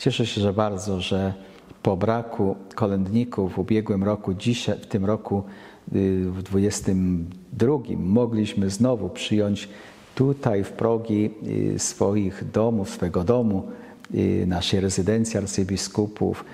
Cieszę się, że bardzo, że po braku kolędników w ubiegłym roku, dzisiaj, w tym roku y, w 22 mogliśmy znowu przyjąć tutaj w progi y, swoich domów, swego domu, y, naszej rezydencji arcybiskupów,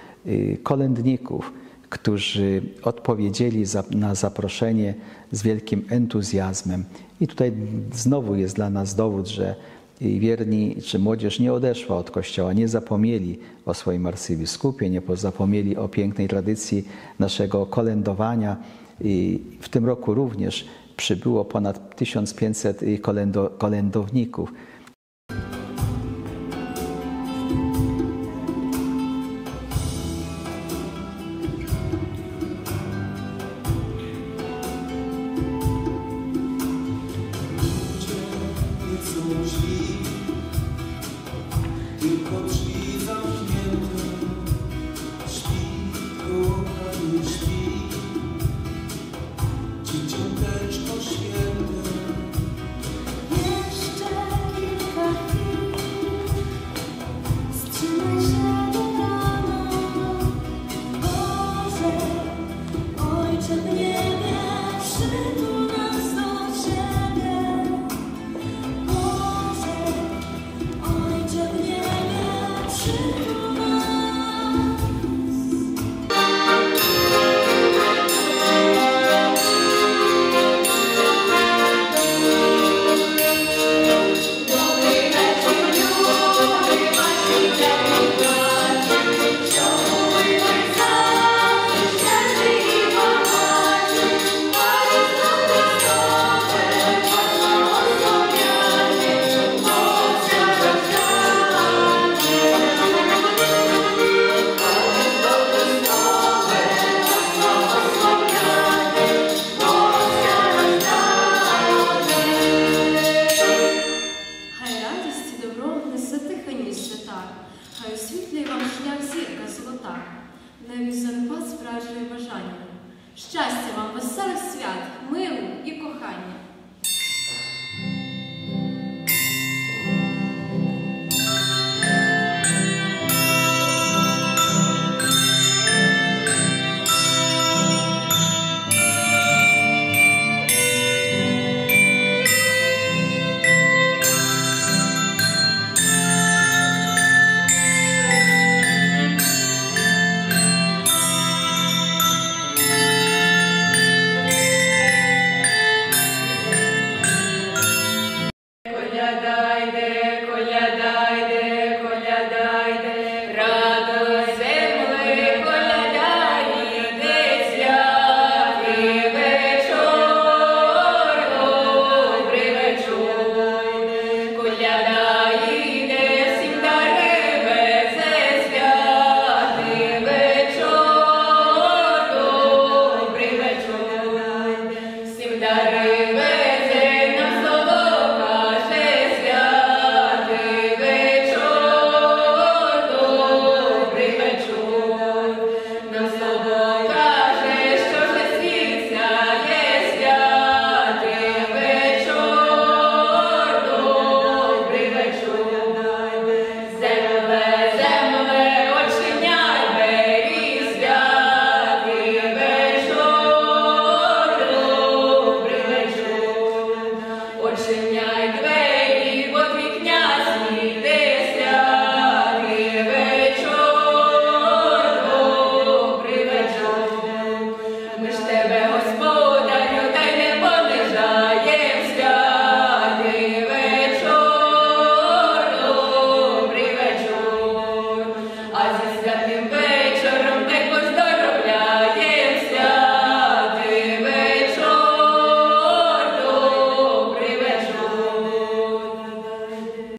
kolędników, którzy odpowiedzieli za, na zaproszenie z wielkim entuzjazmem. I tutaj znowu jest dla nas dowód, że wierni czy młodzież nie odeszła od Kościoła, nie zapomnieli o swoim arcybiskupie, nie zapomnieli o pięknej tradycji naszego kolędowania. I w tym roku również przybyło ponad 1500 kolędo, kolędowników. Хай освітлює вам шлях зірка золота, зорепад справжнє бажання. Щастя вам, веселих свят, миру і